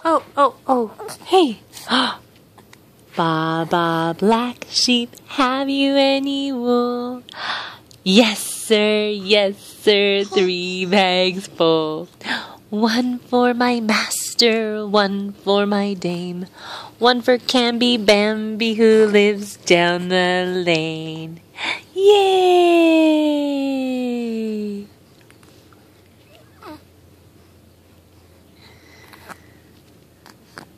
Oh, oh, oh, hey. Baba Black Sheep, have you any wool? Yes, sir, yes, sir, three bags full. One for my master, one for my dame, one for Cambi Bambi who lives down the lane. Yay!